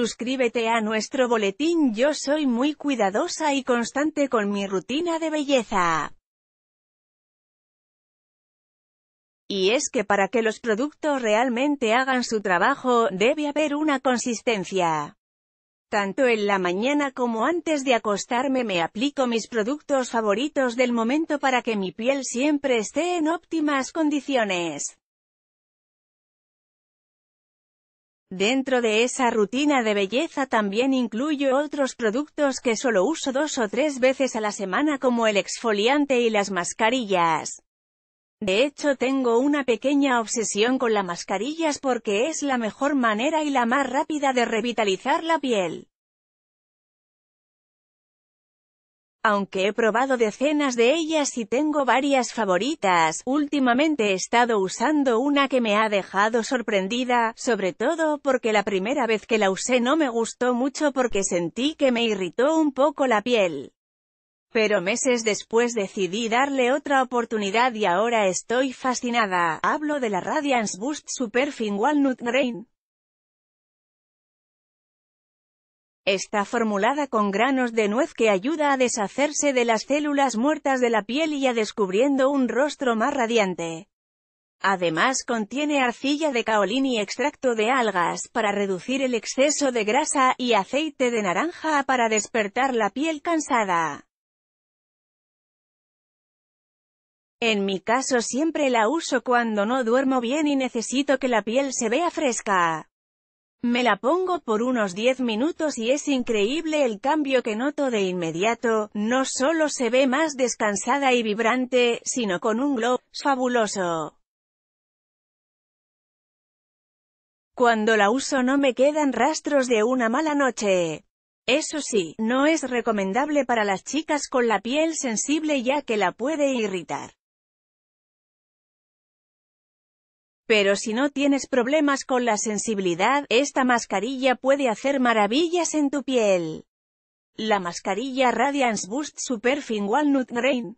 Suscríbete a nuestro boletín Yo soy muy cuidadosa y constante con mi rutina de belleza. Y es que para que los productos realmente hagan su trabajo, debe haber una consistencia. Tanto en la mañana como antes de acostarme me aplico mis productos favoritos del momento para que mi piel siempre esté en óptimas condiciones. Dentro de esa rutina de belleza también incluyo otros productos que solo uso dos o tres veces a la semana como el exfoliante y las mascarillas. De hecho tengo una pequeña obsesión con las mascarillas porque es la mejor manera y la más rápida de revitalizar la piel. Aunque he probado decenas de ellas y tengo varias favoritas, últimamente he estado usando una que me ha dejado sorprendida, sobre todo porque la primera vez que la usé no me gustó mucho porque sentí que me irritó un poco la piel. Pero meses después decidí darle otra oportunidad y ahora estoy fascinada. Hablo de la Radiance Boost Super Fin Walnut Grain. Está formulada con granos de nuez que ayuda a deshacerse de las células muertas de la piel y a descubriendo un rostro más radiante. Además contiene arcilla de caolín y extracto de algas para reducir el exceso de grasa, y aceite de naranja para despertar la piel cansada. En mi caso siempre la uso cuando no duermo bien y necesito que la piel se vea fresca. Me la pongo por unos 10 minutos y es increíble el cambio que noto de inmediato, no solo se ve más descansada y vibrante, sino con un glow fabuloso. Cuando la uso no me quedan rastros de una mala noche. Eso sí, no es recomendable para las chicas con la piel sensible ya que la puede irritar. Pero si no tienes problemas con la sensibilidad, esta mascarilla puede hacer maravillas en tu piel. La mascarilla Radiance Boost Super Fin Walnut Grain